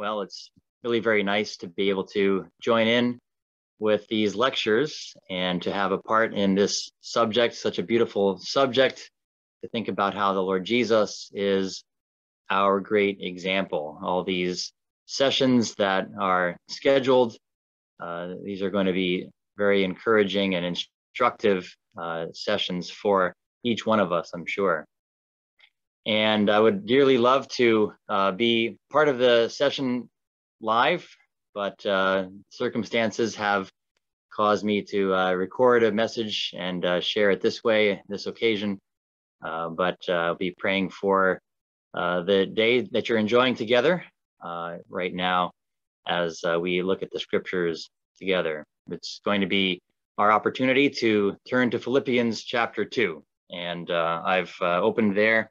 Well, it's really very nice to be able to join in with these lectures and to have a part in this subject, such a beautiful subject, to think about how the Lord Jesus is our great example. All these sessions that are scheduled, uh, these are going to be very encouraging and instructive uh, sessions for each one of us, I'm sure. And I would dearly love to uh, be part of the session live, but uh, circumstances have caused me to uh, record a message and uh, share it this way, this occasion. Uh, but uh, I'll be praying for the day that you're enjoying together right now as we look at the scriptures together. It's going to be our opportunity to turn to Philippians chapter 2. And I've opened there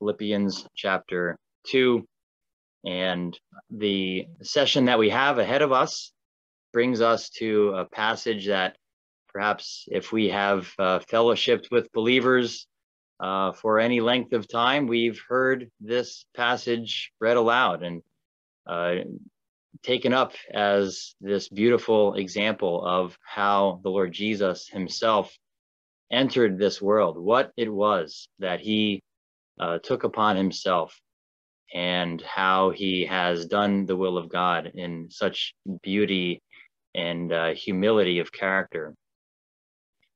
Philippians chapter 2. And the session that we have ahead of us brings us to a passage that perhaps if we have uh, fellowshipped with believers uh, for any length of time, we've heard this passage read aloud and uh, taken up as this beautiful example of how the Lord Jesus himself entered this world, what it was that he uh, took upon himself and how he has done the will of God in such beauty and uh, humility of character.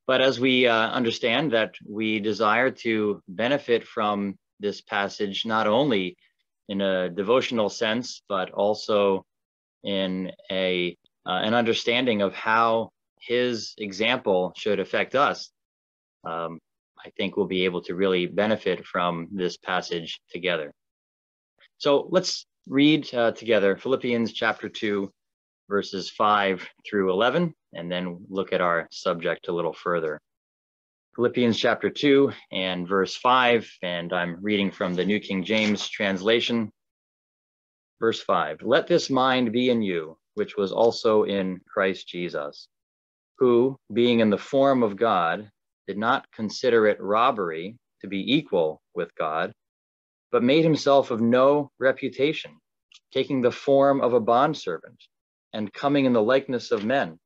But as we uh, understand that we desire to benefit from this passage, not only in a devotional sense, but also in a uh, an understanding of how his example should affect us. Um, I think we'll be able to really benefit from this passage together. So let's read uh, together Philippians chapter 2, verses 5 through 11, and then look at our subject a little further. Philippians chapter 2 and verse 5, and I'm reading from the New King James translation. Verse 5 Let this mind be in you, which was also in Christ Jesus, who, being in the form of God, did not consider it robbery to be equal with God, but made himself of no reputation, taking the form of a bondservant and coming in the likeness of men.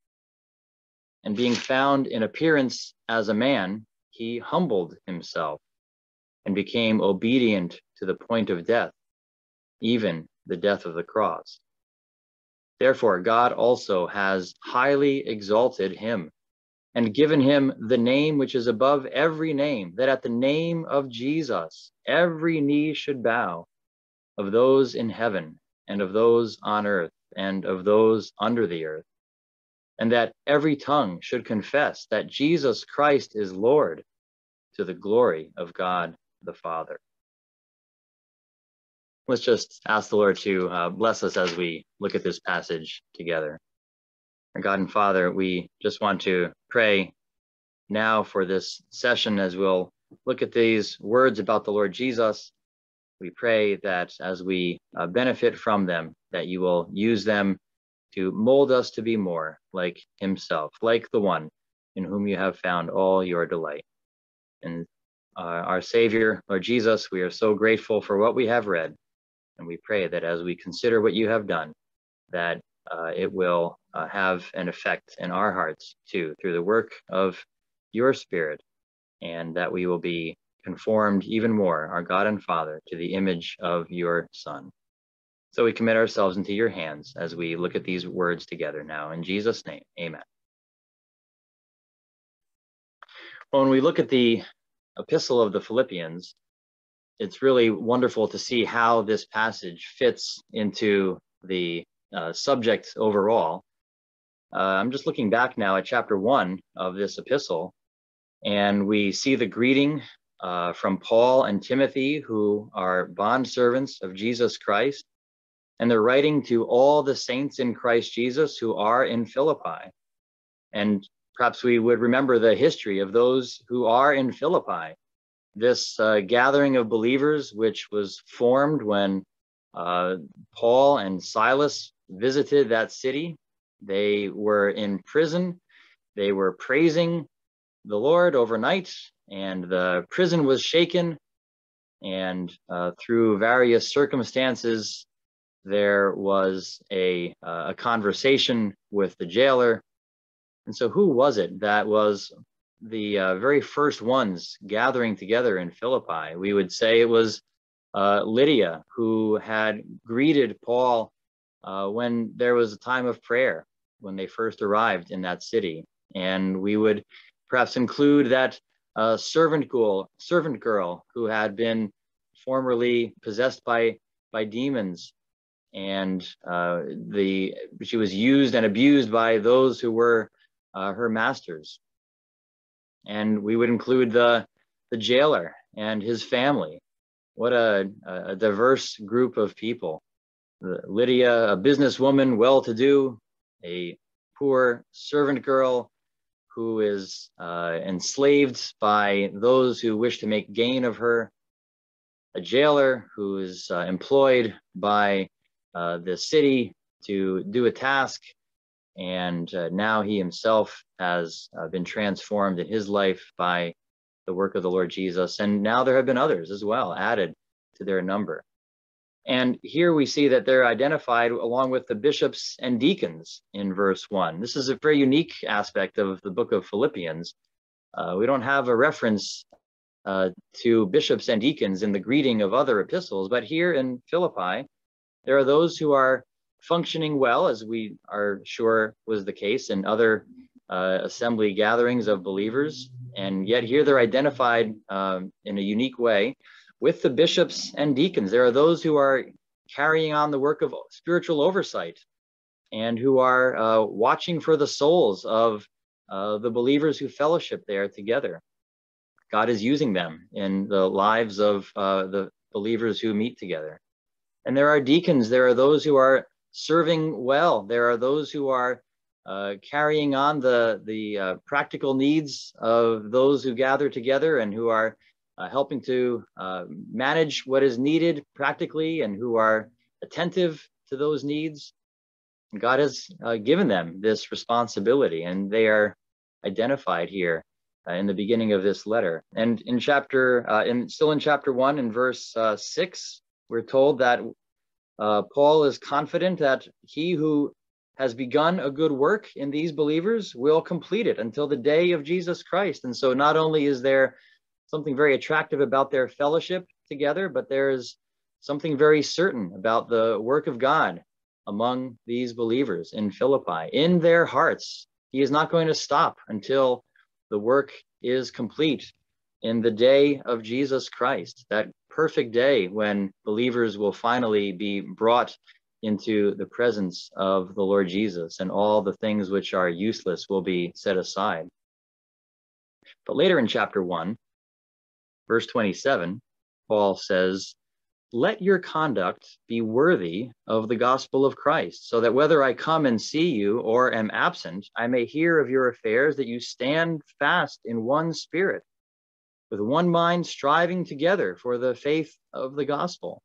And being found in appearance as a man, he humbled himself and became obedient to the point of death, even the death of the cross. Therefore, God also has highly exalted him and given him the name which is above every name, that at the name of Jesus every knee should bow, of those in heaven and of those on earth and of those under the earth, and that every tongue should confess that Jesus Christ is Lord to the glory of God the Father. Let's just ask the Lord to uh, bless us as we look at this passage together. Our God and Father, we just want to pray now for this session as we'll look at these words about the Lord Jesus. We pray that as we uh, benefit from them, that you will use them to mold us to be more like himself, like the one in whom you have found all your delight. And uh, our Savior, Lord Jesus, we are so grateful for what we have read. And we pray that as we consider what you have done, that uh, it will uh, have an effect in our hearts too, through the work of your Spirit, and that we will be conformed even more, our God and Father, to the image of your Son. So we commit ourselves into your hands as we look at these words together now. In Jesus' name, amen. When we look at the epistle of the Philippians, it's really wonderful to see how this passage fits into the uh, subject overall. Uh, I'm just looking back now at chapter one of this epistle, and we see the greeting uh, from Paul and Timothy, who are bond servants of Jesus Christ, and they're writing to all the saints in Christ Jesus who are in Philippi. And perhaps we would remember the history of those who are in Philippi. This uh, gathering of believers, which was formed when uh, Paul and Silas visited that city. They were in prison. They were praising the Lord overnight, and the prison was shaken. And uh, through various circumstances, there was a, uh, a conversation with the jailer. And so, who was it that was the uh, very first ones gathering together in Philippi? We would say it was uh, Lydia, who had greeted Paul uh, when there was a time of prayer when they first arrived in that city. And we would perhaps include that uh, servant girl, servant girl who had been formerly possessed by by demons, and uh, the she was used and abused by those who were uh, her masters. And we would include the the jailer and his family. What a, a diverse group of people. Lydia, a businesswoman, well-to-do, a poor servant girl who is uh, enslaved by those who wish to make gain of her, a jailer who is uh, employed by uh, the city to do a task, and uh, now he himself has uh, been transformed in his life by the work of the Lord Jesus. And now there have been others as well added to their number. And here we see that they're identified along with the bishops and deacons in verse 1. This is a very unique aspect of the book of Philippians. Uh, we don't have a reference uh, to bishops and deacons in the greeting of other epistles, but here in Philippi, there are those who are functioning well, as we are sure was the case in other uh, assembly gatherings of believers. And yet here they're identified um, in a unique way with the bishops and deacons. There are those who are carrying on the work of spiritual oversight and who are uh, watching for the souls of uh, the believers who fellowship there together. God is using them in the lives of uh, the believers who meet together. And there are deacons, there are those who are serving well, there are those who are uh, carrying on the, the uh, practical needs of those who gather together and who are uh, helping to uh, manage what is needed practically and who are attentive to those needs. God has uh, given them this responsibility, and they are identified here uh, in the beginning of this letter. And in chapter, uh, in still in chapter one, in verse uh, six, we're told that Paul is confident that he who has begun a good work in these believers will complete it until the day of Jesus Christ. And so, not only is there something very attractive about their fellowship together, but there's something very certain about the work of God among these believers in Philippi. In their hearts, He is not going to stop until the work is complete in the day of Jesus Christ, that perfect day when believers will finally be brought into the presence of the Lord Jesus and all the things which are useless will be set aside. But later in chapter 1, verse 27, Paul says, Let your conduct be worthy of the gospel of Christ, so that whether I come and see you or am absent, I may hear of your affairs, that you stand fast in one spirit, with one mind striving together for the faith of the gospel.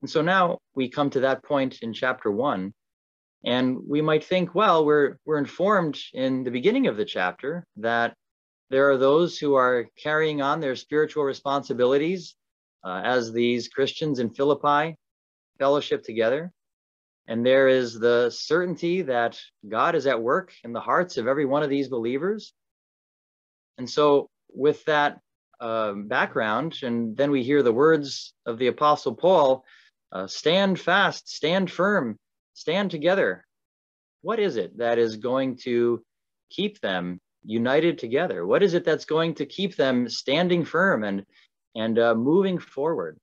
And so now we come to that point in chapter one, and we might think, well, we're, we're informed in the beginning of the chapter that there are those who are carrying on their spiritual responsibilities uh, as these Christians in Philippi fellowship together. And there is the certainty that God is at work in the hearts of every one of these believers. And so, with that uh, background, and then we hear the words of the Apostle Paul uh, stand fast, stand firm, stand together. What is it that is going to keep them united together? What is it that's going to keep them standing firm and and uh, moving forward?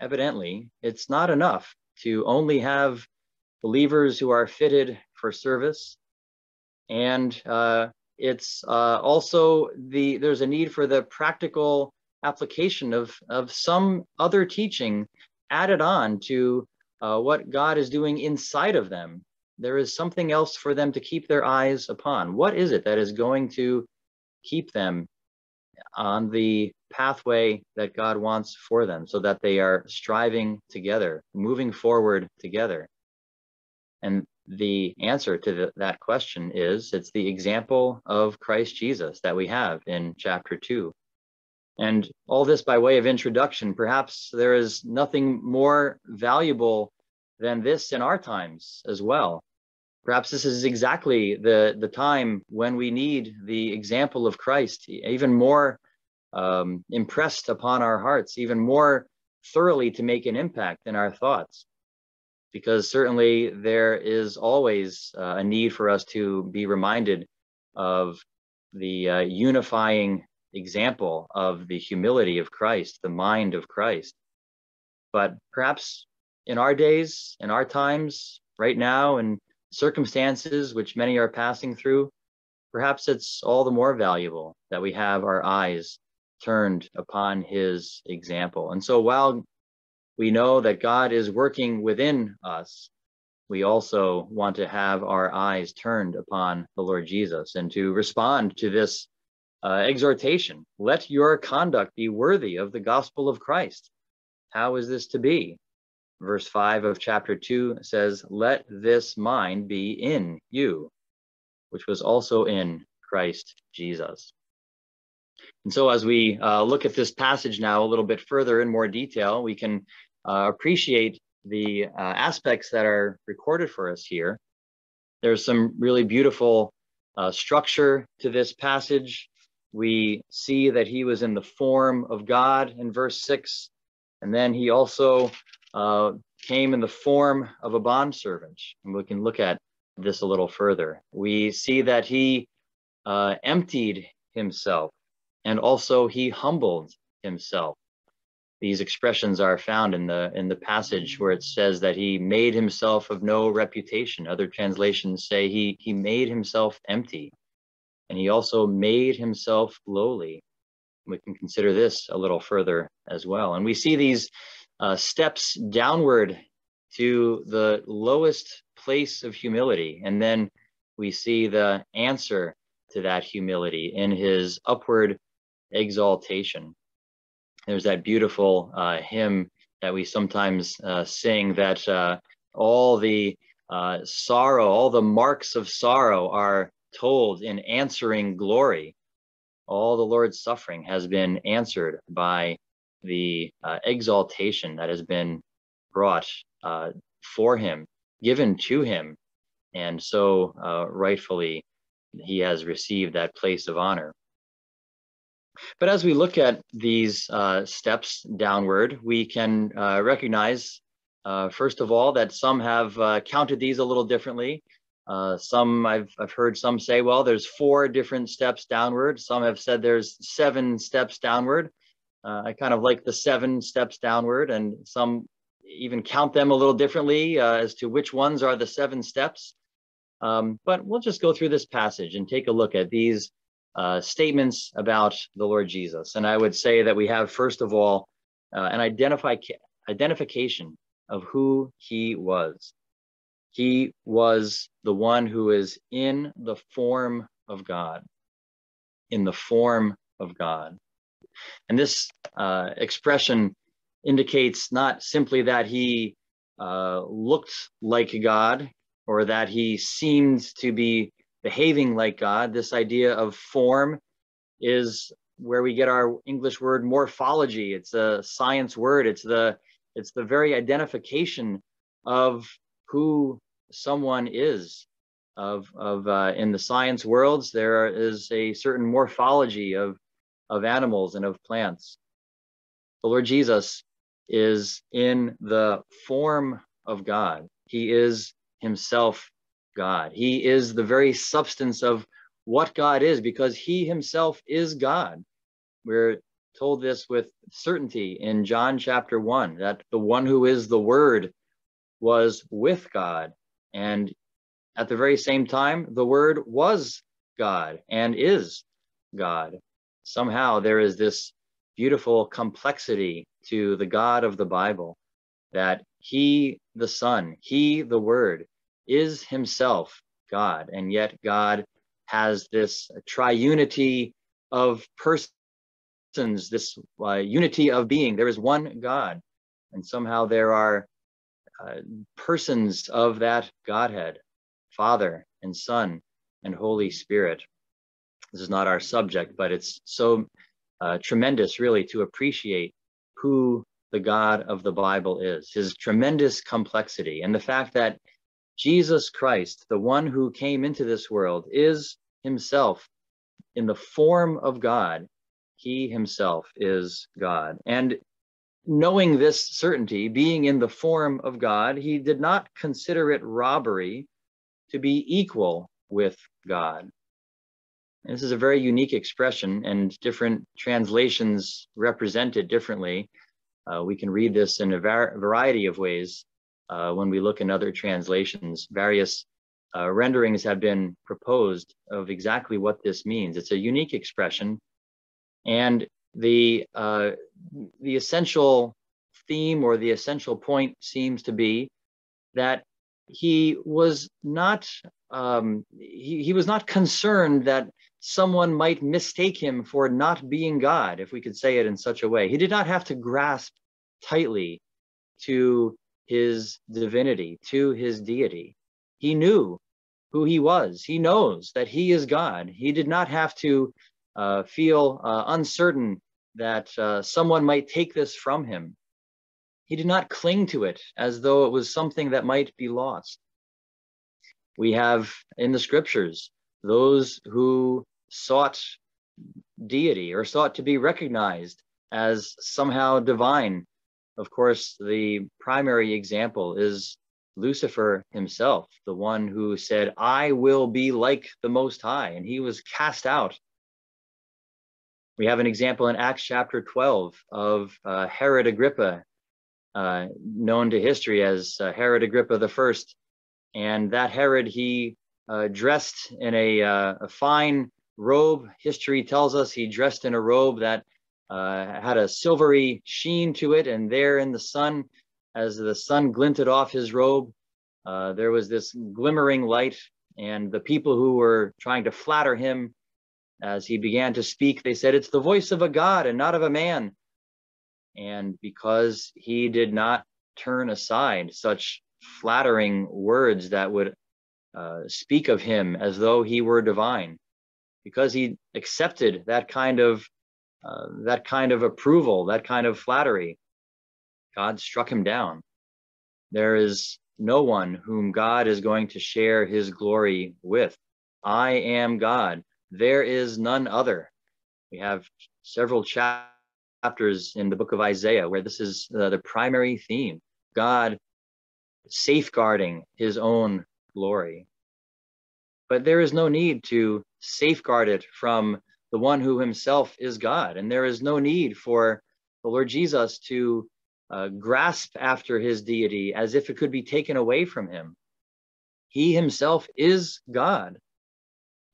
Evidently, it's not enough to only have believers who are fitted for service, and uh, it's uh, also the there's a need for the practical application of of some other teaching added on to uh, what God is doing inside of them there is something else for them to keep their eyes upon. What is it that is going to keep them on the pathway that God wants for them so that they are striving together, moving forward together? And the answer to the, that question is it's the example of Christ Jesus that we have in chapter 2. And all this by way of introduction. Perhaps there is nothing more valuable than this in our times as well. Perhaps this is exactly the, the time when we need the example of Christ even more um, impressed upon our hearts, even more thoroughly to make an impact in our thoughts. Because certainly there is always uh, a need for us to be reminded of the uh, unifying example of the humility of Christ, the mind of Christ. But perhaps in our days, in our times, right now, and circumstances which many are passing through, perhaps it's all the more valuable that we have our eyes turned upon his example. And so while we know that God is working within us, we also want to have our eyes turned upon the Lord Jesus and to respond to this uh, exhortation. Let your conduct be worthy of the gospel of Christ. How is this to be? Verse 5 of chapter 2 says, Let this mind be in you, which was also in Christ Jesus. And so, as we uh, look at this passage now a little bit further in more detail, we can uh, appreciate the uh, aspects that are recorded for us here. There's some really beautiful uh, structure to this passage. We see that he was in the form of God in verse 6, and then he also uh, came in the form of a bondservant. And we can look at this a little further. We see that he uh, emptied himself and also he humbled himself. These expressions are found in the in the passage where it says that he made himself of no reputation. Other translations say he he made himself empty, and he also made himself lowly. We can consider this a little further as well, and we see these uh, steps downward to the lowest place of humility, and then we see the answer to that humility in his upward exaltation. There's that beautiful uh, hymn that we sometimes uh, sing that uh, all the uh, sorrow, all the marks of sorrow are told in answering glory. All the Lord's suffering has been answered by the uh, exaltation that has been brought uh, for him, given to him. And so rightfully, he has received that place of honor. But as we look at these uh, steps downward, we can uh, recognize, uh, first of all, that some have uh, counted these a little differently. Uh, some I've, I've heard some say, well, there's four different steps downward. Some have said there's seven steps downward. Uh, I kind of like the seven steps downward, and some even count them a little differently as to which ones are the seven steps. Um, but we'll just go through this passage and take a look at these uh, statements about the Lord Jesus. And I would say that we have, first of all, uh, an identify, identification of who he was. He was the one who is in the form of God, in the form of God. And this uh, expression indicates not simply that he uh, looked like God or that he seemed to be behaving like God. This idea of form is where we get our English word morphology. It's a science word. It's the it's the very identification of who someone is. Of of uh, in the science worlds, there is a certain morphology of of animals and of plants. The Lord Jesus is in the form of God. He is himself God. He is the very substance of what God is because he himself is God. We're told this with certainty in John chapter 1 that the one who is the Word was with God. And at the very same time, the Word was God and is God. Somehow there is this beautiful complexity to the God of the Bible that He, the Son, He, the Word, is himself God, and yet God has this triunity of persons, this uh, unity of being. There is one God, and somehow there are uh, persons of that Godhead, Father and Son and Holy Spirit. This is not our subject, but it's so uh, tremendous, really, to appreciate who the God of the Bible is, his tremendous complexity, and the fact that Jesus Christ, the one who came into this world, is himself in the form of God. He himself is God. And knowing this certainty, being in the form of God, he did not consider it robbery to be equal with God. This is a very unique expression, and different translations represent it differently. Uh, we can read this in a var- variety of ways uh, when we look in other translations. Various uh, renderings have been proposed of exactly what this means. It's a unique expression, and the uh, the essential theme or the essential point seems to be that he was not um, he, he was not concerned that someone might mistake him for not being God, if we could say it in such a way. He did not have to grasp tightly to his divinity, to his deity. He knew who he was. He knows that he is God. He did not have to uh, feel uh, uncertain that uh, someone might take this from him. He did not cling to it as though it was something that might be lost. We have in the scriptures those who sought deity or sought to be recognized as somehow divine. Of course, the primary example is Lucifer himself, the one who said, I will be like the Most High, and he was cast out. We have an example in Acts chapter 12 of uh, Herod Agrippa, uh, known to history as uh, Herod Agrippa the First. And that Herod, he uh, dressed in a, uh, a, fine robe. History tells us he dressed in a robe that uh, had a silvery sheen to it, and there in the sun, as the sun glinted off his robe, uh, there was this glimmering light, and the people who were trying to flatter him as he began to speak, they said, It's the voice of a God and not of a man. And because he did not turn aside such flattering words that would uh, speak of him as though he were divine, because he accepted that kind of uh, that kind of approval, that kind of flattery, God struck him down. There is no one whom God is going to share his glory with. I am God. There is none other. We have several chapters in the book of Isaiah where this is uh, the primary theme God safeguarding his own glory. But there is no need to safeguard it from the one who himself is God. And there is no need for the Lord Jesus to uh, grasp after his deity as if it could be taken away from him. He himself is God.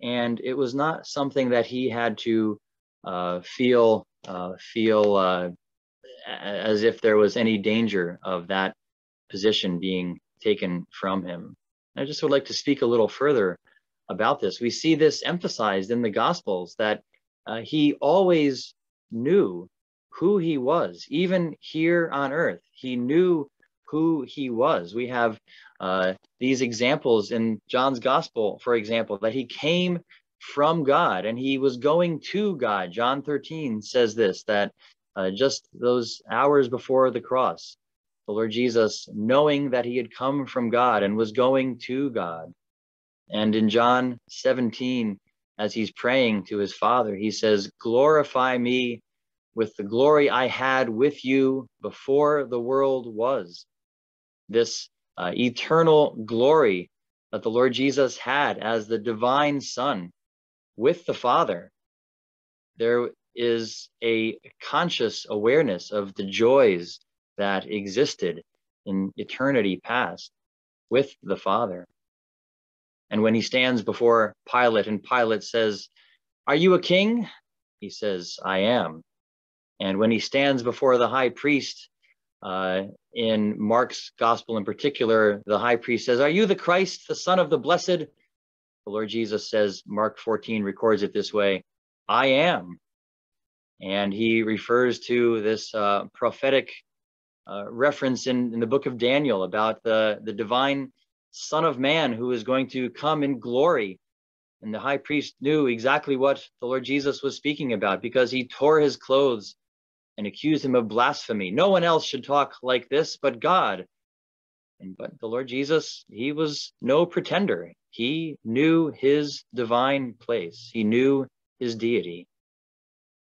And it was not something that he had to uh, feel uh, feel uh, as if there was any danger of that position being taken from him. I just would like to speak a little further about this. We see this emphasized in the Gospels that uh, he always knew who he was, even here on earth. He knew who he was. We have uh, these examples in John's Gospel, for example, that he came from God and he was going to God. John 13 says this that uh, just those hours before the cross, the Lord Jesus, knowing that he had come from God and was going to God, and in John 17, as he's praying to his Father, he says, Glorify me with the glory I had with you before the world was. This uh, eternal glory that the Lord Jesus had as the divine Son with the Father. There is a conscious awareness of the joys that existed in eternity past with the Father. And when he stands before Pilate and Pilate says, Are you a king? He says, I am. And when he stands before the high priest, uh, in Mark's gospel in particular, the high priest says, Are you the Christ, the Son of the Blessed? The Lord Jesus says, Mark 14 records it this way I am. And he refers to this uh, prophetic uh, reference in, in the book of Daniel about the, the divine Son of Man who is going to come in glory And the high priest knew exactly what the Lord Jesus was speaking about because he tore his clothes and accused him of blasphemy. No one else should talk like this but God. And but the Lord Jesus, he was no pretender. He knew his divine place. He knew his deity.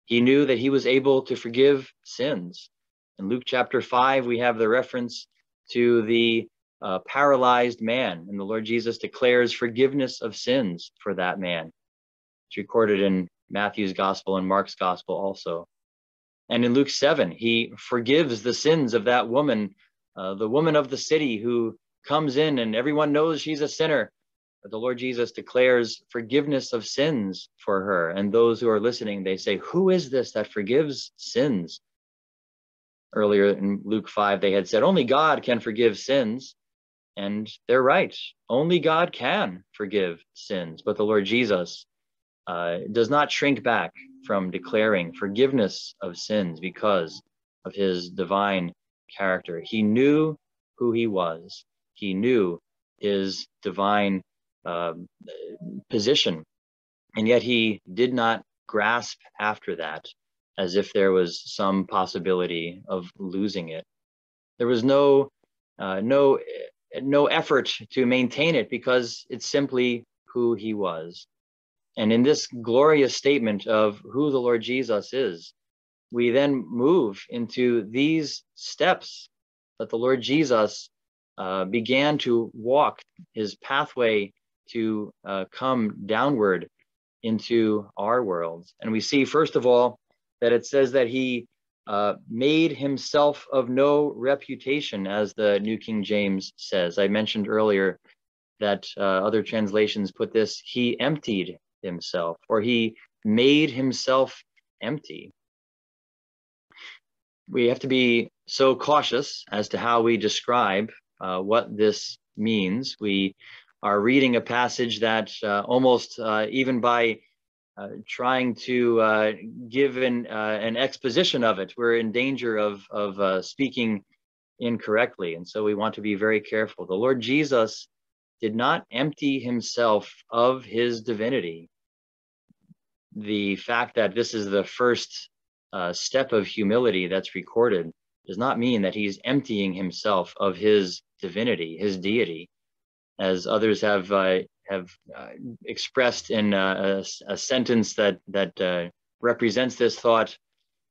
He knew that he was able to forgive sins. In Luke chapter 5, we have the reference to the uh, paralyzed man, and the Lord Jesus declares forgiveness of sins for that man. It's recorded in Matthew's gospel and Mark's gospel also. And in Luke 7, he forgives the sins of that woman, uh, the woman of the city who comes in and everyone knows she's a sinner. But the Lord Jesus declares forgiveness of sins for her. And those who are listening, they say, Who is this that forgives sins? Earlier in Luke 5, they had said, Only God can forgive sins. And they're right. Only God can forgive sins. But the Lord Jesus uh, does not shrink back from declaring forgiveness of sins because of his divine character. He knew who he was, he knew his divine uh, position, and yet he did not grasp after that as if there was some possibility of losing it. There was no uh, no no effort to maintain it because it's simply who he was. And in this glorious statement of who the Lord Jesus is, we then move into these steps that the Lord Jesus uh, began to walk his pathway to uh, come downward into our world. And we see, first of all, that it says that he uh, made himself of no reputation, as the New King James says. I mentioned earlier that uh, other translations put this, he emptied himself, or he made himself empty. We have to be so cautious as to how we describe uh, what this means. We are reading a passage that uh, almost uh, even by uh, trying to uh, give an, uh, an exposition of it, we're in danger of, of uh, speaking incorrectly. And so we want to be very careful. The Lord Jesus did not empty himself of his divinity. The fact that this is the first uh, step of humility that's recorded does not mean that he's emptying himself of his divinity, his deity, as others have have uh, expressed in uh, a, a, sentence that that uh, represents this thought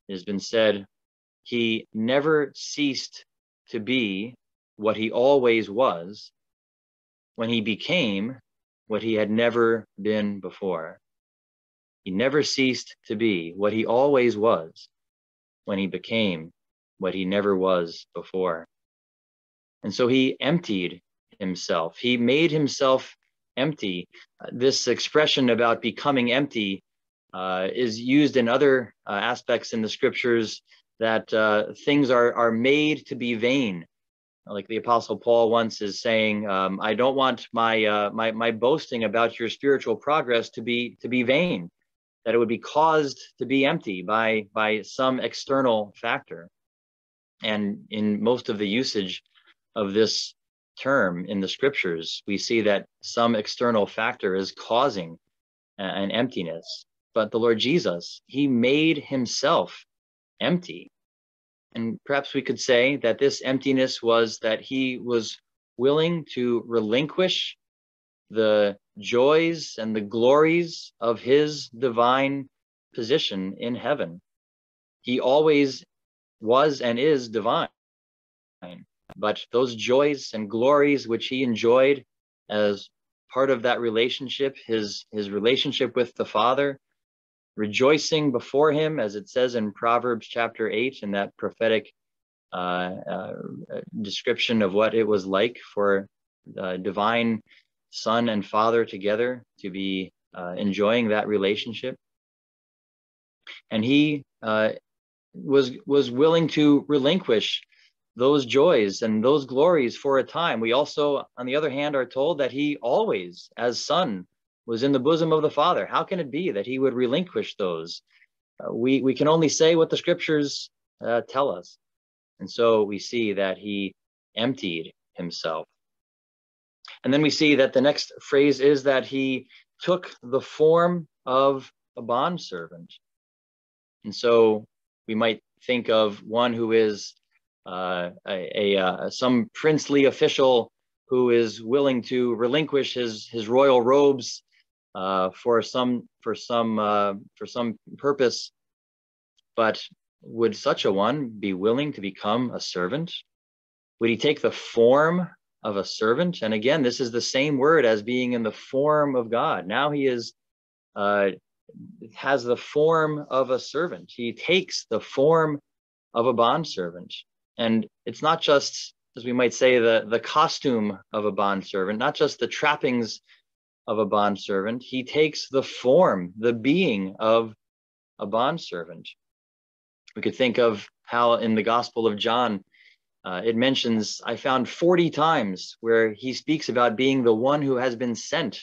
has been said he never ceased to be what he always was when he became what he had never been before. He never ceased to be what he always was when he became what he never was before. And so he emptied himself. He made himself empty. Uh, this expression about becoming empty uh, is used in other uh, aspects in the scriptures that uh, things are, are made to be vain. Like the Apostle Paul once is saying, um, "I don't want my, uh, my my boasting about your spiritual progress to be to be vain, that it would be caused to be empty by by some external factor." And in most of the usage of this term in the scriptures, we see that some external factor is causing an emptiness. But the Lord Jesus, he made himself empty. And perhaps we could say that this emptiness was that he was willing to relinquish the joys and the glories of his divine position in heaven. He always was and is divine. But those joys and glories which he enjoyed as part of that relationship, his, his relationship with the Father, rejoicing before him, as it says in Proverbs chapter 8, in that prophetic uh, uh, description of what it was like for the divine Son and Father together to be uh, enjoying that relationship. And he uh, was was willing to relinquish those joys and those glories for a time. We also, on the other hand, are told that he always, as son, was in the bosom of the Father. How can it be that he would relinquish those? Uh, we, we can only say what the scriptures uh, tell us. And so we see that he emptied himself. And then we see that the next phrase is that he took the form of a bondservant. And so we might think of one who is uh, a, a uh, some princely official who is willing to relinquish his his royal robes uh, for some for some uh, for some purpose. But would such a one be willing to become a servant? Would he take the form of a servant? And again, this is the same word as being in the form of God. Now he is uh, has the form of a servant. He takes the form of a bondservant. And it's not just, as we might say, the, the costume of a bondservant, not just the trappings of a bondservant. He takes the form, the being of a bondservant. We could think of how in the Gospel of John, uh, it mentions, I found 40 times where he speaks about being the one who has been sent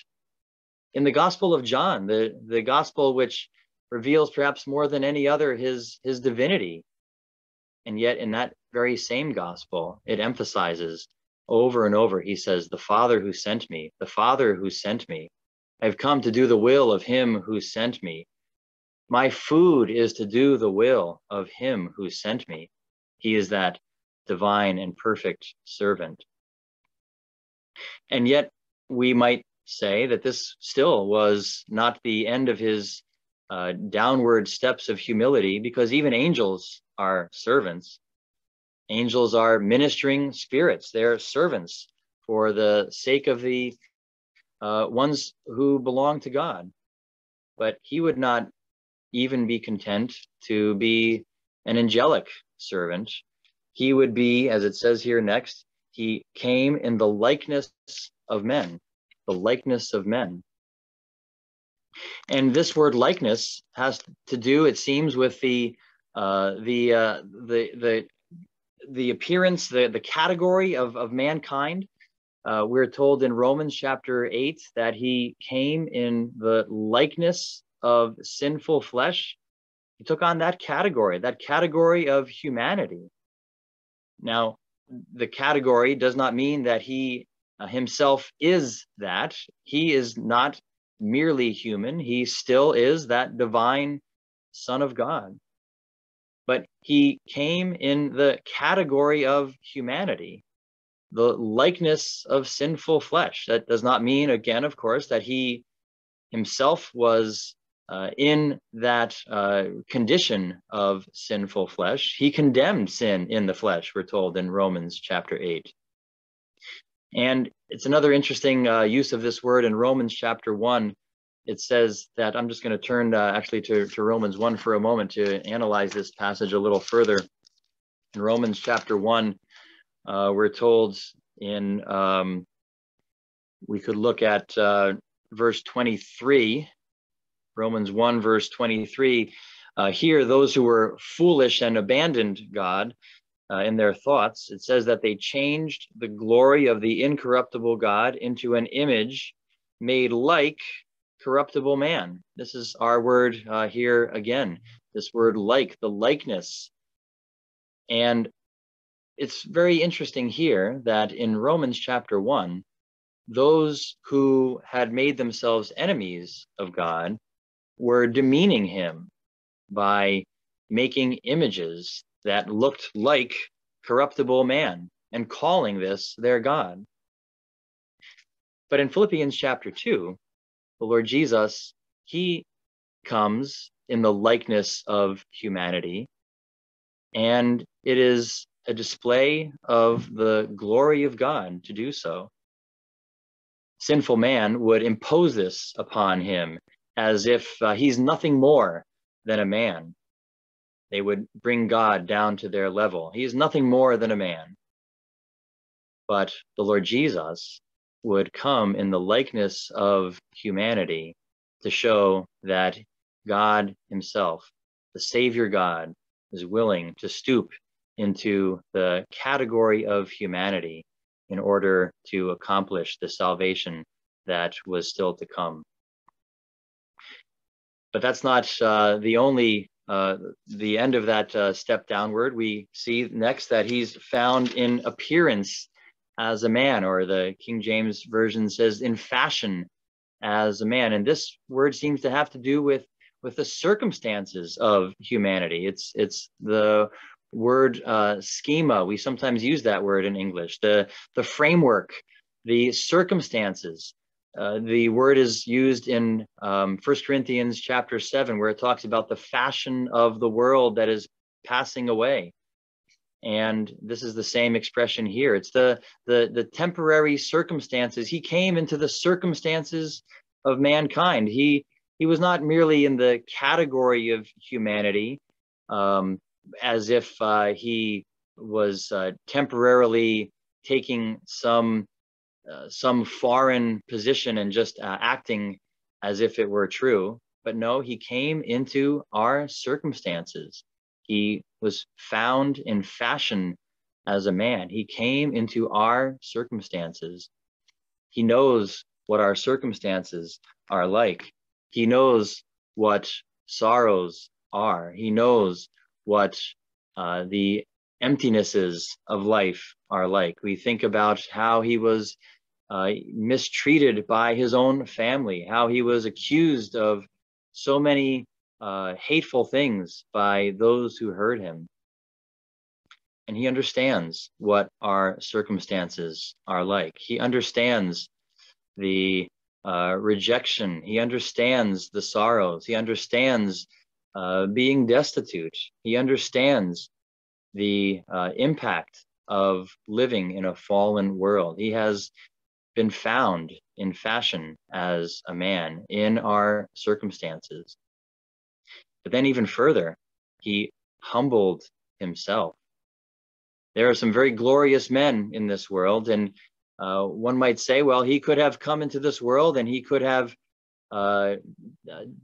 in the Gospel of John, the, the gospel which reveals perhaps more than any other his, his divinity. And yet, in that very same gospel, it emphasizes over and over, he says, The Father who sent me, the Father who sent me. I've come to do the will of him who sent me. My food is to do the will of him who sent me. He is that divine and perfect servant. And yet, we might say that this still was not the end of his uh, downward steps of humility, because even angels are servants. Angels are ministering spirits, they're servants for the sake of the uh, ones who belong to God. But he would not even be content to be an angelic servant. He would be, as it says here next, he came in the likeness of men the likeness of men. And this word likeness has to do, it seems, with the uh, the, uh, the the the appearance, the the category of of mankind. Uh, we're told in Romans chapter eight that he came in the likeness of sinful flesh. He took on that category, that category of humanity. Now, the category does not mean that he uh, himself is that. He is not merely human, he still is that divine Son of God. But he came in the category of humanity, the likeness of sinful flesh. That does not mean, again, of course, that he himself was uh, in that uh, condition of sinful flesh. He condemned sin in the flesh, we're told in Romans chapter 8. And it's another interesting uh, use of this word in Romans chapter 1. It says that I'm just going to turn uh, actually to, to Romans 1 for a moment to analyze this passage a little further. In Romans chapter 1, uh, we're told in, um, we could look at uh, verse 23, Romans 1, verse 23. Uh, here, those who were foolish and abandoned God uh, in their thoughts, it says that they changed the glory of the incorruptible God into an image made like corruptible man. This is our word uh, here again, this word like, the likeness. And it's very interesting here that in Romans chapter 1, those who had made themselves enemies of God were demeaning him by making images that looked like corruptible man and calling this their God. But in Philippians chapter 2, the Lord Jesus, he comes in the likeness of humanity, and it is a display of the glory of God to do so. Sinful man would impose this upon him as if uh, he's nothing more than a man. They would bring God down to their level. He is nothing more than a man. But the Lord Jesus would come in the likeness of humanity to show that God Himself, the Savior God, is willing to stoop into the category of humanity in order to accomplish the salvation that was still to come. But that's not uh, the only uh, the end of that uh, step downward, we see next that he's found in appearance as a man, or the King James Version says in fashion as a man. And this word seems to have to do with with the circumstances of humanity. It's it's the word uh, schema. We sometimes use that word in English. The the framework, the circumstances. Uh, the word is used in um, 1 Corinthians chapter 7, where it talks about the fashion of the world that is passing away. And this is the same expression here. It's the, the, the temporary circumstances. He came into the circumstances of mankind. He, he was not merely in the category of humanity, um, as if uh, he was uh, temporarily taking some uh, some foreign position and just uh, acting as if it were true. But no, he came into our circumstances. He was found in fashion as a man. He came into our circumstances. He knows what our circumstances are like. He knows what sorrows are. He knows what uh, the emptinesses of life are like. We think about how he was uh, mistreated by his own family, how he was accused of so many uh, hateful things by those who heard him. And he understands what our circumstances are like. He understands the uh, rejection. He understands the sorrows. He understands uh, being destitute. He understands the uh, impact of living in a fallen world. He has been found in fashion as a man in our circumstances. But then, even further, he humbled himself. There are some very glorious men in this world, and uh, one might say, well, he could have come into this world and he could have uh,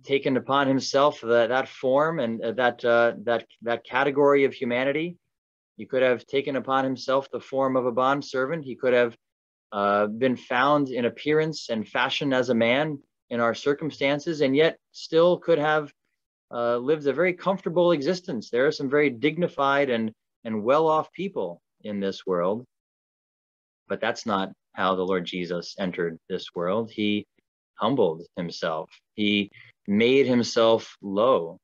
taken upon himself that, that form and uh, that uh, that that category of humanity. He could have taken upon himself the form of a bond servant. He could have uh, been found in appearance and fashion as a man in our circumstances, and yet still could have uh, lived a very comfortable existence. There are some very dignified and and well-off people in this world, but that's not how the Lord Jesus entered this world. He humbled himself. He made himself low.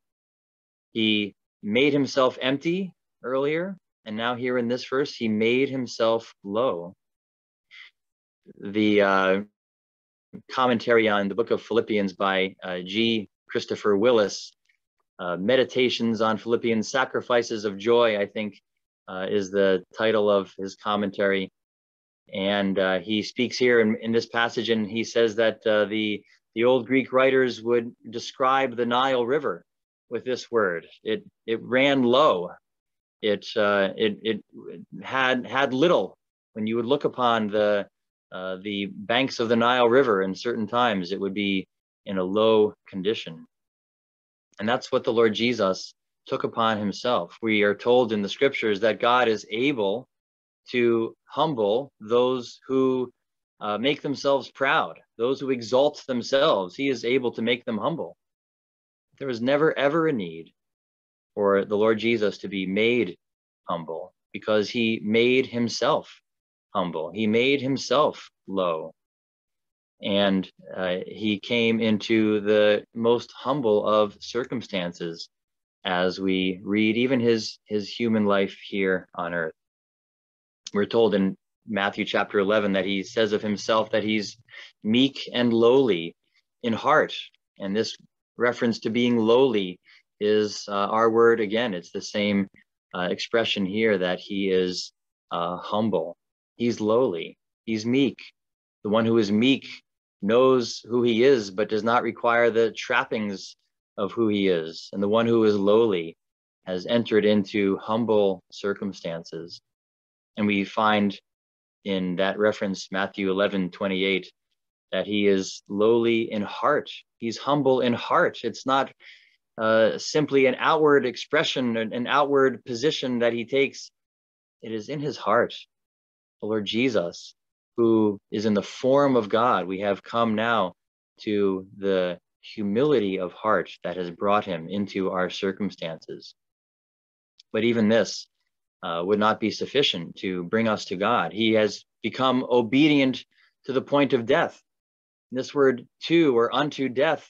He made himself empty earlier, and now here in this verse, he made himself low. The uh, commentary on the book of Philippians by uh, G. Christopher Willis, uh, Meditations on Philippians, Sacrifices of Joy, I think uh, is the title of his commentary. And uh, he speaks here in, in this passage, and he says that uh, the the old Greek writers would describe the Nile River with this word. It it ran low. It uh, it it had had little. When you would look upon the uh, the banks of the Nile River in certain times, it would be in a low condition. And that's what the Lord Jesus took upon himself. We are told in the scriptures that God is able to humble those who uh, make themselves proud, those who exalt themselves. He is able to make them humble. There was never, ever a need for the Lord Jesus to be made humble because he made himself humble. He made himself low. And uh, he came into the most humble of circumstances as we read even his, his human life here on earth. We're told in Matthew chapter 11 that he says of himself that he's meek and lowly in heart. And this reference to being lowly is uh, our word again. It's the same uh, expression here that he is uh, humble. He's lowly. He's meek. The one who is meek knows who he is, but does not require the trappings of who he is. And the one who is lowly has entered into humble circumstances. And we find in that reference, Matthew 11, 28, that he is lowly in heart. He's humble in heart. It's not uh, simply an outward expression, an outward position that he takes. It is in his heart. The Lord Jesus, who is in the form of God, we have come now to the humility of heart that has brought him into our circumstances. But even this uh, would not be sufficient to bring us to God. He has become obedient to the point of death. This word to or unto death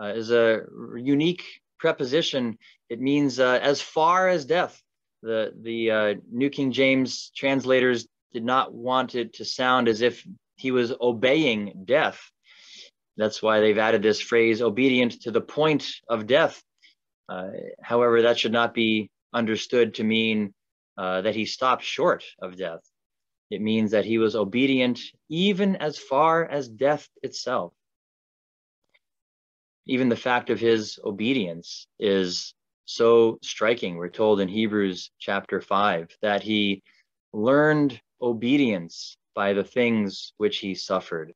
uh, is a unique preposition. It means uh, as far as death. The, the uh, New King James translators did not want it to sound as if he was obeying death. That's why they've added this phrase, obedient to the point of death. Uh, however, that should not be understood to mean uh, that he stopped short of death. It means that he was obedient even as far as death itself. Even the fact of his obedience is so striking. We're told in Hebrews chapter 5 that he learned obedience by the things which he suffered.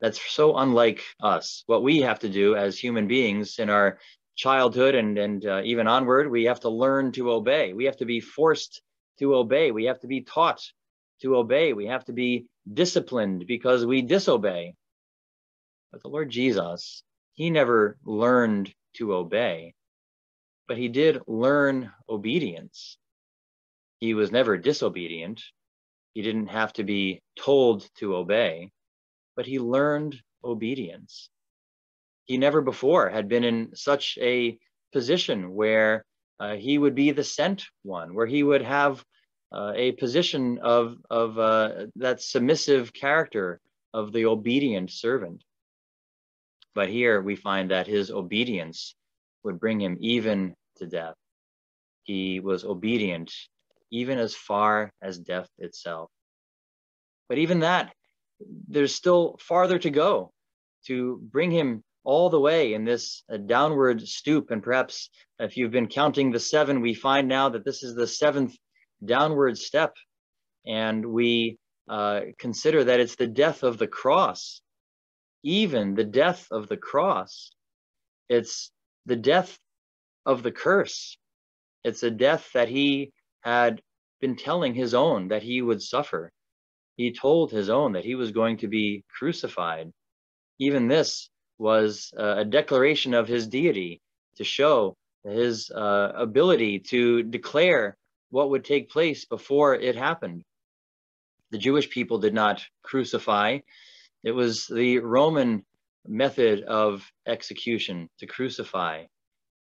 That's so unlike us. What we have to do as human beings in our childhood and, and uh, even onward, we have to learn to obey. We have to be forced to obey. We have to be taught to obey. We have to be disciplined because we disobey. But the Lord Jesus, he never learned to obey, but he did learn obedience. He was never disobedient. He didn't have to be told to obey, but he learned obedience. He never before had been in such a position where uh, he would be the sent one, where he would have uh, a position of, of uh, that submissive character of the obedient servant. But here we find that his obedience would bring him even to death. He was obedient even as far as death itself. But even that, there's still farther to go to bring him all the way in this uh, downward stoop. And perhaps if you've been counting the seven, we find now that this is the seventh downward step. And we uh, consider that it's the death of the cross, even the death of the cross. It's the death of the curse. It's a death that he had been telling his own that he would suffer. He told his own that he was going to be crucified. Even this was uh, a declaration of his deity to show his uh, ability to declare what would take place before it happened. The Jewish people did not crucify. It was the Roman method of execution to crucify.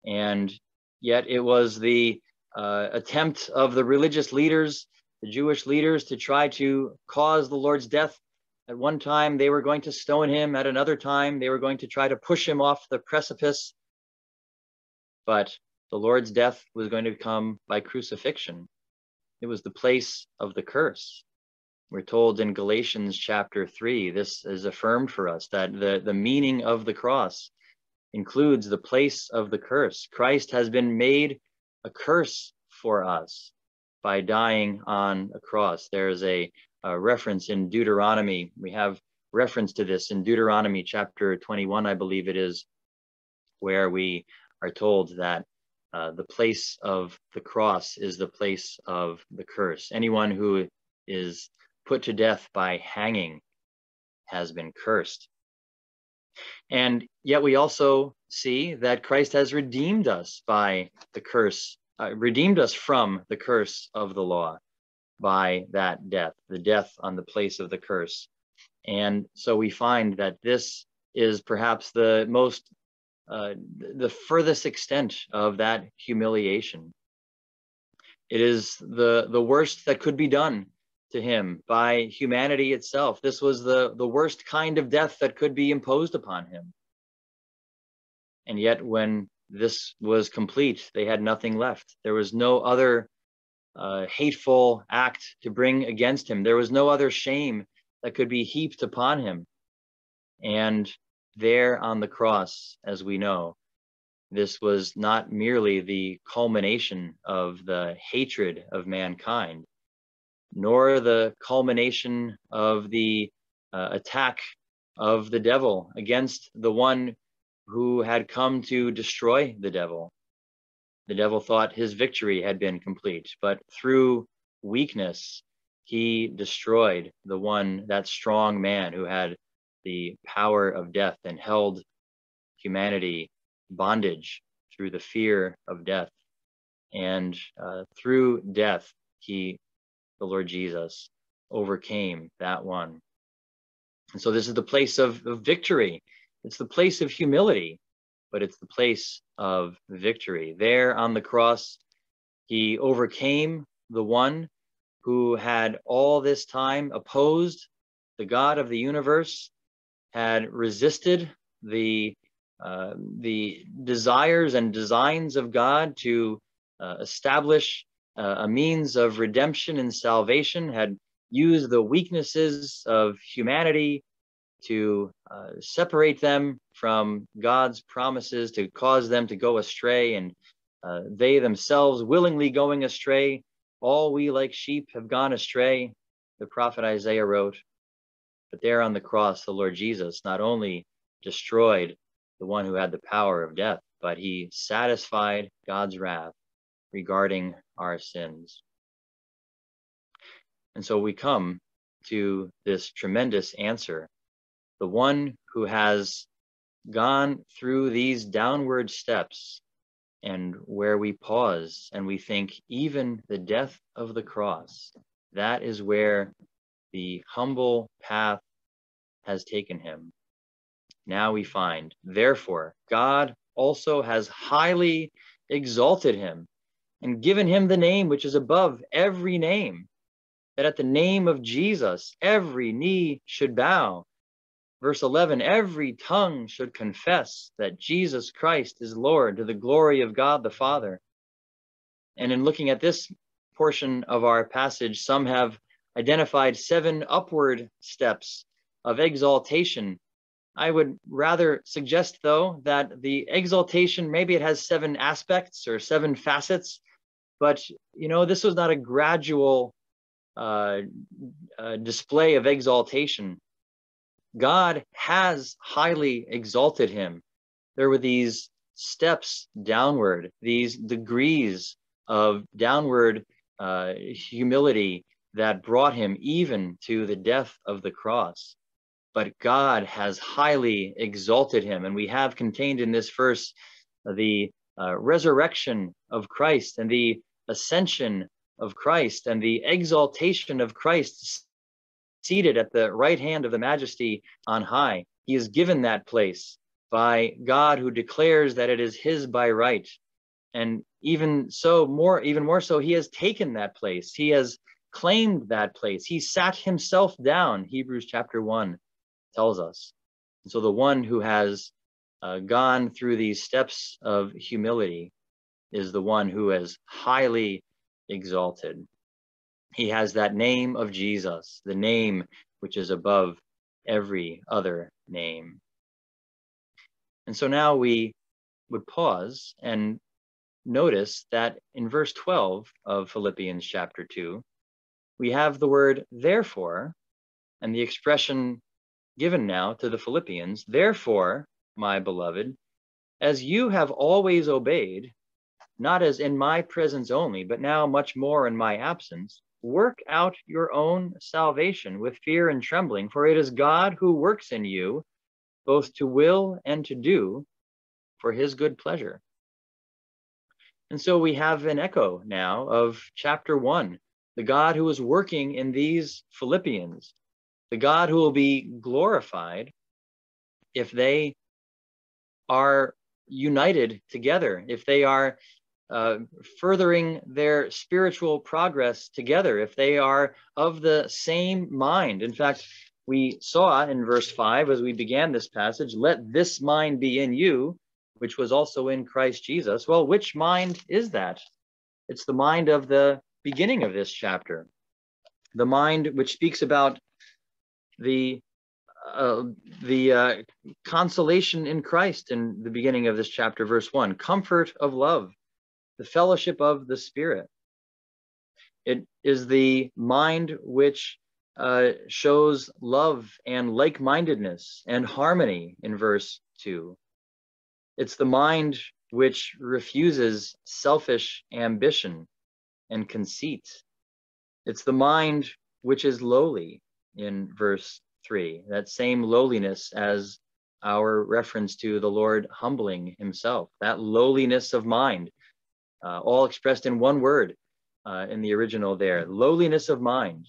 And yet it was the uh, attempt of the religious leaders, the Jewish leaders, to try to cause the Lord's death. At one time, they were going to stone him. At another time, they were going to try to push him off the precipice. But the Lord's death was going to come by crucifixion. It was the place of the curse. We're told in Galatians chapter 3, this is affirmed for us that the, the meaning of the cross includes the place of the curse. Christ has been made a curse for us by dying on a cross. There's a, a reference in Deuteronomy. We have reference to this in Deuteronomy chapter 21, I believe it is, where we are told that uh, the place of the cross is the place of the curse. Anyone who is put to death by hanging has been cursed. And yet we also see that Christ has redeemed us by the curse, uh, redeemed us from the curse of the law by that death, the death on the place of the curse. And so we find that this is perhaps the most uh, the furthest extent of that humiliation. It is the, the worst that could be done to him by humanity itself. This was the, the worst kind of death that could be imposed upon him. And yet, when this was complete, they had nothing left. There was no other uh, hateful act to bring against him. There was no other shame that could be heaped upon him. And there on the cross, as we know, this was not merely the culmination of the hatred of mankind, nor the culmination of the uh, attack of the devil against the one who had come to destroy the devil. The devil thought his victory had been complete, but through weakness, he destroyed the one, that strong man who had the power of death and held humanity bondage through the fear of death. And uh, through death, he, the Lord Jesus, overcame that one. And so this is the place of, of victory. It's the place of humility, but it's the place of victory. There on the cross, he overcame the one who had all this time opposed the God of the universe, had resisted the uh, the desires and designs of God to uh, establish uh, a means of redemption and salvation, had used the weaknesses of humanity to uh, separate them from God's promises, to cause them to go astray, and uh, they themselves willingly going astray. All we like sheep have gone astray, the prophet Isaiah wrote. But there on the cross, the Lord Jesus not only destroyed the one who had the power of death, but he satisfied God's wrath regarding our sins. And so we come to this tremendous answer. The one who has gone through these downward steps and where we pause and we think, even the death of the cross, that is where the humble path has taken him. Now we find, therefore, God also has highly exalted him and given him the name which is above every name, that at the name of Jesus every knee should bow. Verse 11 every tongue should confess that Jesus Christ is Lord to the glory of God the Father. And in looking at this portion of our passage, some have identified seven upward steps of exaltation I would rather suggest, though, that the exaltation maybe it has seven aspects or seven facets, but you know this was not a gradual uh, uh, display of exaltation. God has highly exalted him. There were these steps downward, these degrees of downward uh, humility that brought him even to the death of the cross but God has highly exalted him. And we have contained in this verse the uh, resurrection of Christ and the ascension of Christ and the exaltation of Christ seated at the right hand of the majesty on high. He is given that place by God who declares that it is his by right. And even so, more, even more so, he has taken that place. He has claimed that place. He sat himself down, Hebrews chapter 1 tells us. And so the one who has uh, gone through these steps of humility is the one who is highly exalted. He has that name of Jesus, the name which is above every other name. And so now we would pause and notice that in verse 12 of Philippians chapter 2, we have the word therefore and the expression given now to the Philippians, therefore, my beloved, as you have always obeyed, not as in my presence only, but now much more in my absence, work out your own salvation with fear and trembling, for it is God who works in you both to will and to do for his good pleasure. And so we have an echo now of chapter one, the God who is working in these Philippians the God who will be glorified if they are united together, if they are uh, furthering their spiritual progress together, if they are of the same mind. In fact, we saw in verse 5 as we began this passage, let this mind be in you, which was also in Christ Jesus. Well, which mind is that? It's the mind of the beginning of this chapter, the mind which speaks about the uh, the uh, consolation in Christ in the beginning of this chapter, verse one, comfort of love, the fellowship of the Spirit. It is the mind which uh, shows love and like mindedness and harmony in verse two. It's the mind which refuses selfish ambition and conceit. It's the mind which is lowly in verse 3, that same lowliness as our reference to the Lord humbling himself, that lowliness of mind, uh, all expressed in one word uh, in the original there lowliness of mind,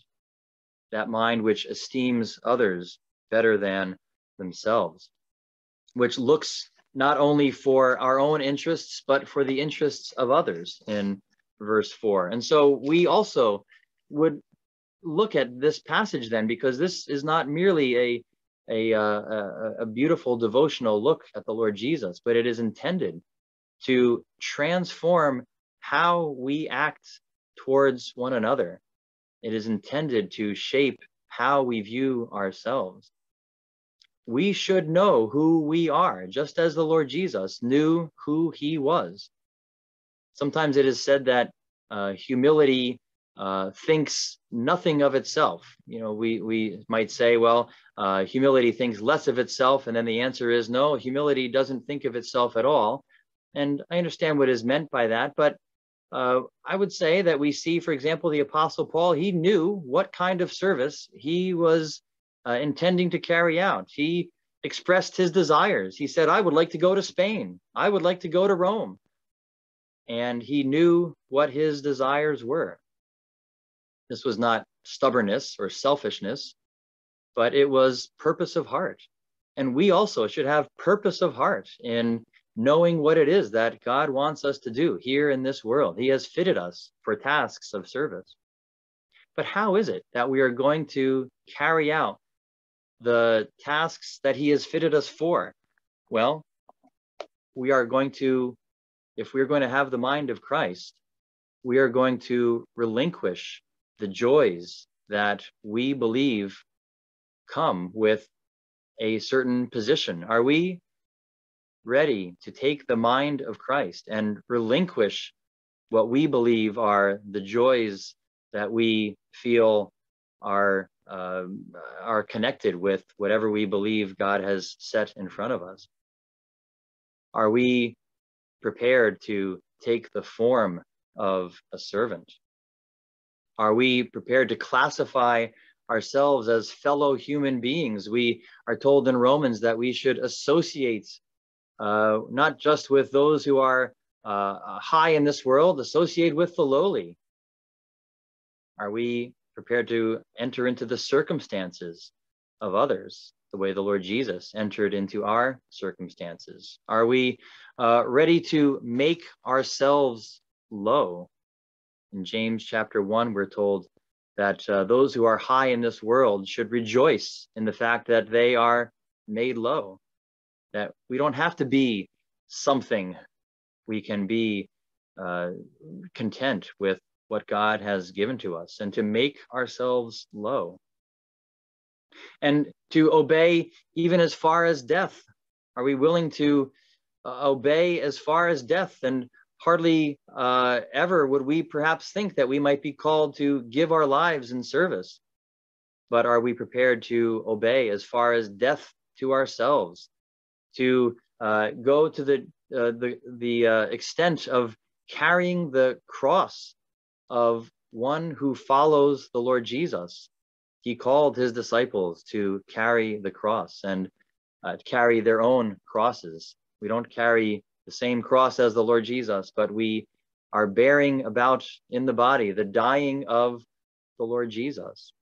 that mind which esteems others better than themselves, which looks not only for our own interests, but for the interests of others in verse 4. And so we also would look at this passage then, because this is not merely a, a, uh, a, a beautiful devotional look at the Lord Jesus, but it is intended to transform how we act towards one another. It is intended to shape how we view ourselves. We should know who we are, just as the Lord Jesus knew who he was. Sometimes it is said that uh, humility uh, thinks nothing of itself. You know, we, we might say, well, uh, humility thinks less of itself. And then the answer is no, humility doesn't think of itself at all. And I understand what is meant by that, but uh, I would say that we see, for example, the Apostle Paul, he knew what kind of service he was uh, intending to carry out. He expressed his desires. He said, I would like to go to Spain. I would like to go to Rome. And he knew what his desires were. This was not stubbornness or selfishness, but it was purpose of heart. And we also should have purpose of heart in knowing what it is that God wants us to do here in this world. He has fitted us for tasks of service. But how is it that we are going to carry out the tasks that He has fitted us for? Well, we are going to, if we're going to have the mind of Christ, we are going to relinquish the joys that we believe come with a certain position. Are we ready to take the mind of Christ and relinquish what we believe are the joys that we feel are uh, are connected with whatever we believe God has set in front of us? Are we prepared to take the form of a servant? Are we prepared to classify ourselves as fellow human beings? We are told in Romans that we should associate uh, not just with those who are uh, high in this world, associate with the lowly? Are we prepared to enter into the circumstances of others the way the Lord Jesus entered into our circumstances? Are we uh, ready to make ourselves low? In James chapter 1, we're told that uh, those who are high in this world should rejoice in the fact that they are made low that we don't have to be something. We can be uh, content with what God has given to us and to make ourselves low. And to obey even as far as death. Are we willing to uh, obey as far as death? And hardly uh, ever would we perhaps think that we might be called to give our lives in service. But are we prepared to obey as far as death to ourselves, to uh, go to the uh, the the uh, extent of carrying the cross of one who follows the Lord Jesus. He called his disciples to carry the cross and uh, carry their own crosses. We don't carry the same cross as the Lord Jesus, but we are bearing about in the body the dying of the Lord Jesus,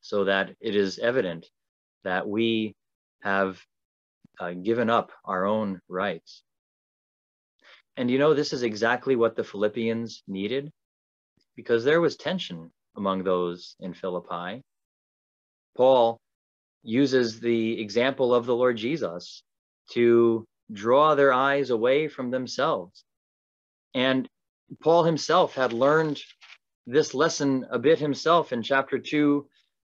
so that it is evident that we have uh, given up our own rights. And you know, this is exactly what the Philippians needed because there was tension among those in Philippi. Paul uses the example of the Lord Jesus to draw their eyes away from themselves. And Paul himself had learned this lesson a bit himself in chapter 2,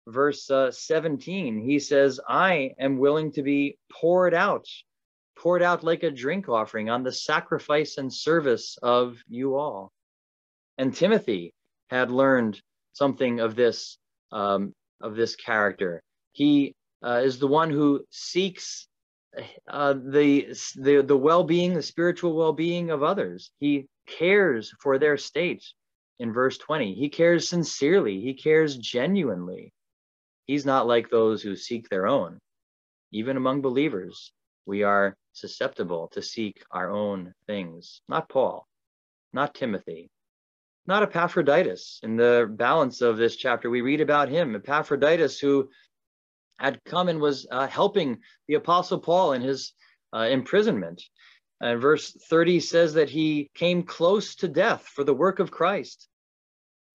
verse uh, 17, he says, I am willing to be poured out, poured out like a drink offering on the sacrifice and service of you all. And Timothy had learned something of this, um, of this character. He uh, is the one who seeks uh, the, the, the well-being, the spiritual well-being of others. He cares for their state in verse 20. He cares sincerely. He cares genuinely. He's not like those who seek their own. Even among believers, we are susceptible to seek our own things. Not Paul, not Timothy, not Epaphroditus. In the balance of this chapter, we read about him, Epaphroditus, who had come and was uh, helping the Apostle Paul in his uh, imprisonment. And verse 30 says that he came close to death for the work of Christ.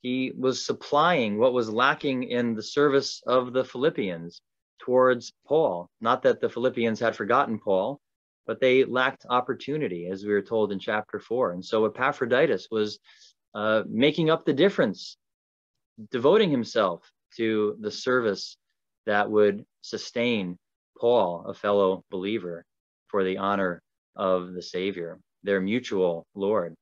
He was supplying what was lacking in the service of the Philippians towards Paul. Not that the Philippians had forgotten Paul, but they lacked opportunity, as we were told in chapter 4. And so Epaphroditus was uh, making up the difference, devoting himself to the service that would sustain Paul, a fellow believer, for the honor of the Savior, their mutual Lord.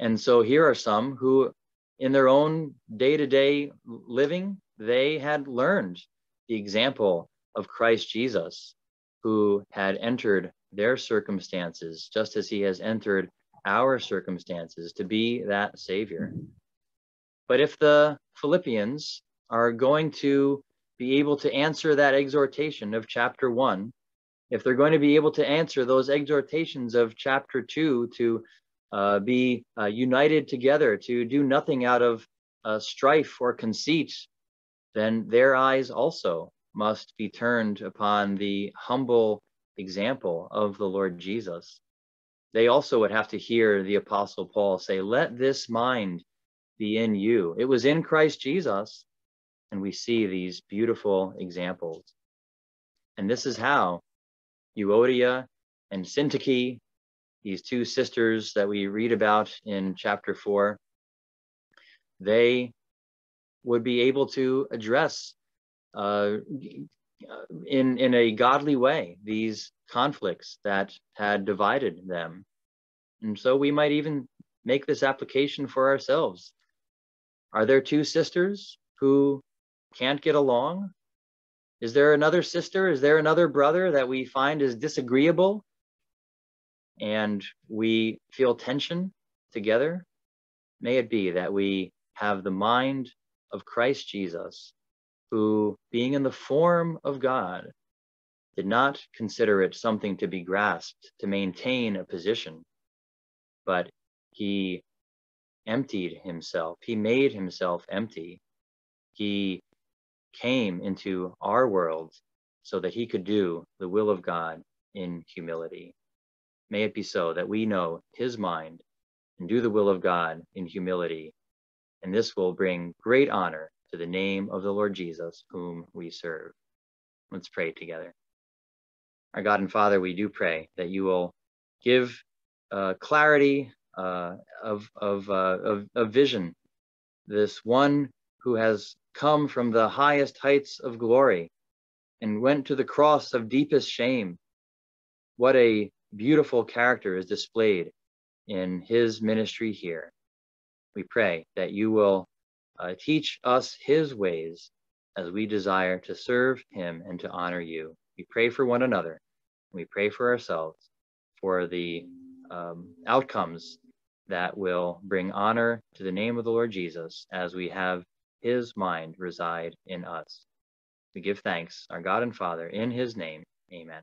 And so here are some who, in their own day to day living, they had learned the example of Christ Jesus, who had entered their circumstances just as he has entered our circumstances to be that Savior. But if the Philippians are going to be able to answer that exhortation of chapter one, if they're going to be able to answer those exhortations of chapter two to uh, be uh, united together, to do nothing out of uh, strife or conceit, then their eyes also must be turned upon the humble example of the Lord Jesus. They also would have to hear the Apostle Paul say, Let this mind be in you. It was in Christ Jesus. And we see these beautiful examples. And this is how Euodia and Syntyche, these two sisters that we read about in chapter four, they would be able to address uh, in, in a godly way these conflicts that had divided them. And so we might even make this application for ourselves. Are there two sisters who can't get along? Is there another sister? Is there another brother that we find is disagreeable and we feel tension together? May it be that we have the mind of Christ Jesus, who, being in the form of God, did not consider it something to be grasped to maintain a position, but he emptied himself. He made himself empty. He came into our world so that he could do the will of God in humility. May it be so that we know his mind and do the will of God in humility. And this will bring great honor to the name of the Lord Jesus, whom we serve. Let's pray together. Our God and Father, we do pray that you will give uh, clarity uh, of, of, uh, of, of vision, this one who has come from the highest heights of glory and went to the cross of deepest shame. What a beautiful character is displayed in his ministry here. We pray that you will uh, teach us his ways as we desire to serve him and to honor you. We pray for one another. We pray for ourselves for the um, outcomes that will bring honor to the name of the Lord Jesus as we have his mind reside in us. We give thanks, our God and Father, in his name. Amen.